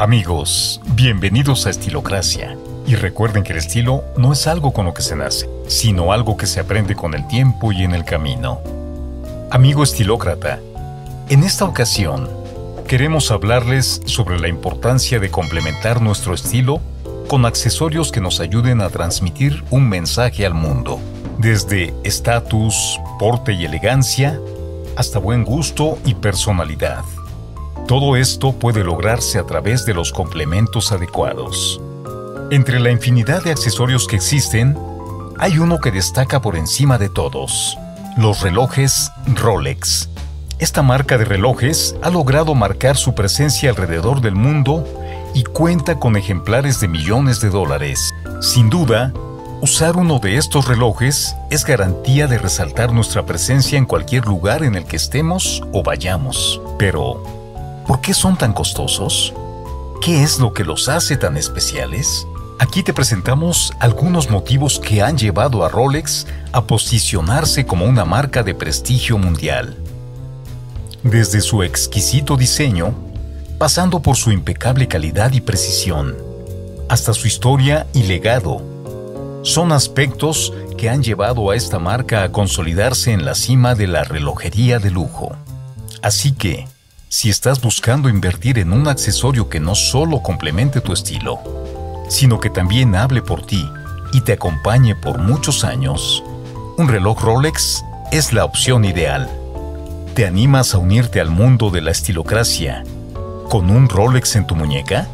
Amigos, bienvenidos a Estilocracia. Y recuerden que el estilo no es algo con lo que se nace, sino algo que se aprende con el tiempo y en el camino. Amigo estilócrata, en esta ocasión queremos hablarles sobre la importancia de complementar nuestro estilo con accesorios que nos ayuden a transmitir un mensaje al mundo, desde estatus, porte y elegancia, hasta buen gusto y personalidad. Todo esto puede lograrse a través de los complementos adecuados. Entre la infinidad de accesorios que existen, hay uno que destaca por encima de todos, los relojes Rolex. Esta marca de relojes ha logrado marcar su presencia alrededor del mundo y cuenta con ejemplares de millones de dólares. Sin duda, usar uno de estos relojes es garantía de resaltar nuestra presencia en cualquier lugar en el que estemos o vayamos. Pero, ¿Por qué son tan costosos? ¿Qué es lo que los hace tan especiales? Aquí te presentamos algunos motivos que han llevado a Rolex a posicionarse como una marca de prestigio mundial. Desde su exquisito diseño, pasando por su impecable calidad y precisión, hasta su historia y legado, son aspectos que han llevado a esta marca a consolidarse en la cima de la relojería de lujo. Así que, si estás buscando invertir en un accesorio que no solo complemente tu estilo, sino que también hable por ti y te acompañe por muchos años, un reloj Rolex es la opción ideal. ¿Te animas a unirte al mundo de la estilocracia con un Rolex en tu muñeca?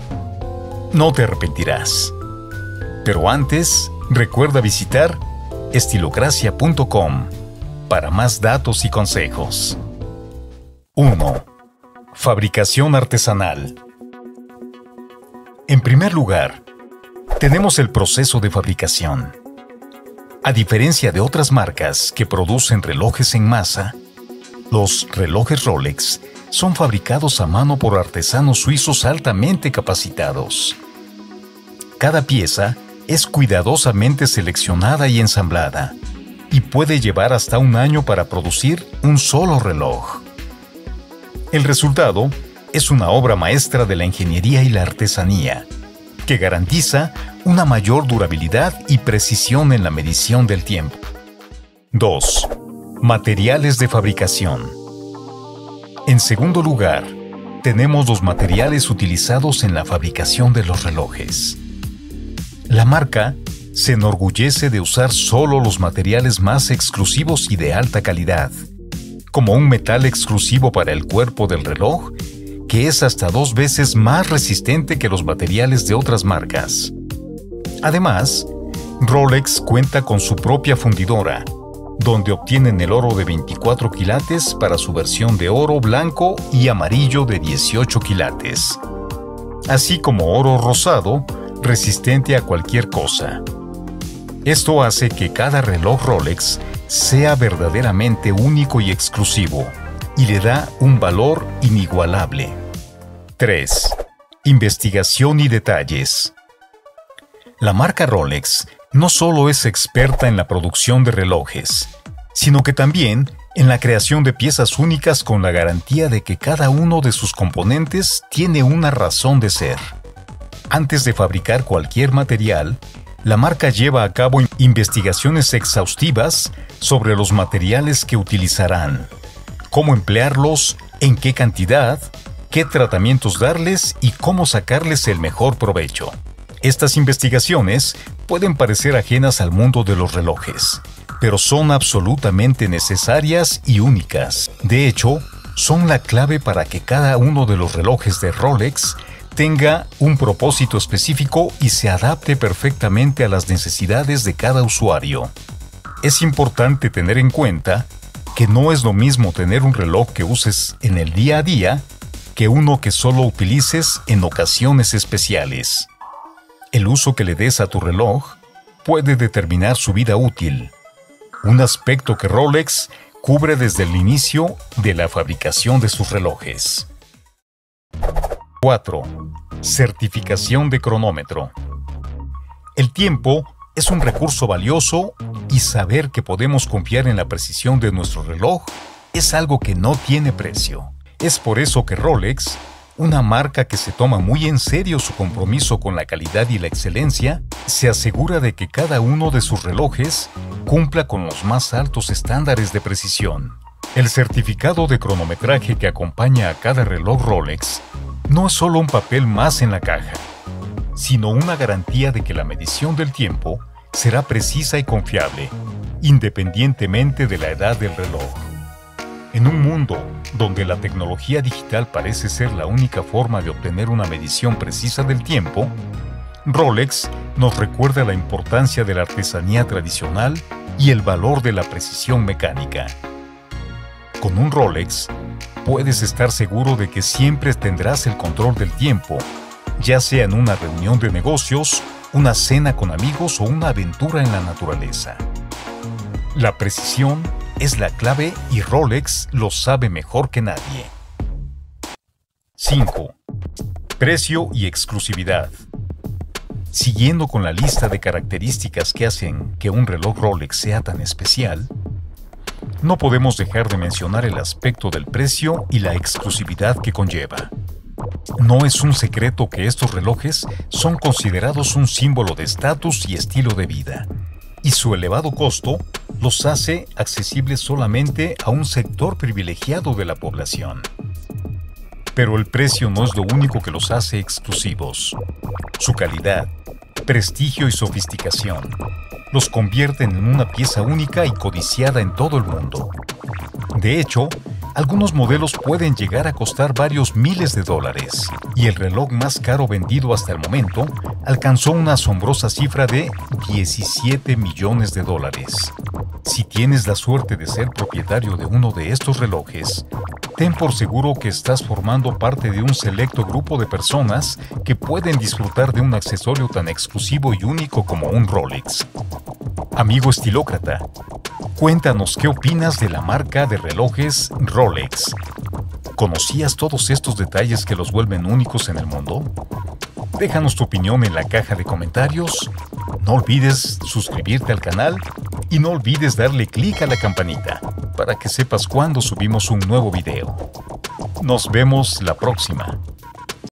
No te arrepentirás. Pero antes, recuerda visitar estilocracia.com para más datos y consejos. 1. Fabricación artesanal. En primer lugar, tenemos el proceso de fabricación. A diferencia de otras marcas que producen relojes en masa, los relojes Rolex son fabricados a mano por artesanos suizos altamente capacitados. Cada pieza es cuidadosamente seleccionada y ensamblada, y puede llevar hasta un año para producir un solo reloj. El resultado es una obra maestra de la ingeniería y la artesanía, que garantiza una mayor durabilidad y precisión en la medición del tiempo. 2. Materiales de fabricación. En segundo lugar, tenemos los materiales utilizados en la fabricación de los relojes. La marca se enorgullece de usar solo los materiales más exclusivos y de alta calidad, como un metal exclusivo para el cuerpo del reloj que es hasta dos veces más resistente que los materiales de otras marcas. Además, Rolex cuenta con su propia fundidora, donde obtienen el oro de 24 quilates para su versión de oro blanco y amarillo de 18 quilates, así como oro rosado resistente a cualquier cosa. Esto hace que cada reloj Rolex sea verdaderamente único y exclusivo, y le da un valor inigualable. 3. Investigación y detalles. La marca Rolex no solo es experta en la producción de relojes, sino que también en la creación de piezas únicas con la garantía de que cada uno de sus componentes tiene una razón de ser. Antes de fabricar cualquier material, la marca lleva a cabo investigaciones exhaustivas sobre los materiales que utilizarán, cómo emplearlos, en qué cantidad, qué tratamientos darles y cómo sacarles el mejor provecho. Estas investigaciones pueden parecer ajenas al mundo de los relojes, pero son absolutamente necesarias y únicas. De hecho, son la clave para que cada uno de los relojes de Rolex tenga un propósito específico y se adapte perfectamente a las necesidades de cada usuario. Es importante tener en cuenta que no es lo mismo tener un reloj que uses en el día a día que uno que solo utilices en ocasiones especiales. El uso que le des a tu reloj puede determinar su vida útil, un aspecto que Rolex cubre desde el inicio de la fabricación de sus relojes. 4. Certificación de cronómetro. El tiempo es un recurso valioso y saber que podemos confiar en la precisión de nuestro reloj es algo que no tiene precio. Es por eso que Rolex una marca que se toma muy en serio su compromiso con la calidad y la excelencia, se asegura de que cada uno de sus relojes cumpla con los más altos estándares de precisión. El certificado de cronometraje que acompaña a cada reloj Rolex no es solo un papel más en la caja, sino una garantía de que la medición del tiempo será precisa y confiable, independientemente de la edad del reloj. En un mundo donde la tecnología digital parece ser la única forma de obtener una medición precisa del tiempo, Rolex nos recuerda la importancia de la artesanía tradicional y el valor de la precisión mecánica. Con un Rolex, puedes estar seguro de que siempre tendrás el control del tiempo, ya sea en una reunión de negocios, una cena con amigos o una aventura en la naturaleza. La precisión es la clave y Rolex lo sabe mejor que nadie. 5. Precio y exclusividad. Siguiendo con la lista de características que hacen que un reloj Rolex sea tan especial, no podemos dejar de mencionar el aspecto del precio y la exclusividad que conlleva. No es un secreto que estos relojes son considerados un símbolo de estatus y estilo de vida, y su elevado costo los hace accesibles solamente a un sector privilegiado de la población. Pero el precio no es lo único que los hace exclusivos. Su calidad, prestigio y sofisticación los convierten en una pieza única y codiciada en todo el mundo. De hecho, algunos modelos pueden llegar a costar varios miles de dólares, y el reloj más caro vendido hasta el momento alcanzó una asombrosa cifra de 17 millones de dólares. Si tienes la suerte de ser propietario de uno de estos relojes, ten por seguro que estás formando parte de un selecto grupo de personas que pueden disfrutar de un accesorio tan exclusivo y único como un Rolex. Amigo estilócrata, Cuéntanos qué opinas de la marca de relojes Rolex. ¿Conocías todos estos detalles que los vuelven únicos en el mundo? Déjanos tu opinión en la caja de comentarios. No olvides suscribirte al canal y no olvides darle clic a la campanita para que sepas cuando subimos un nuevo video. Nos vemos la próxima.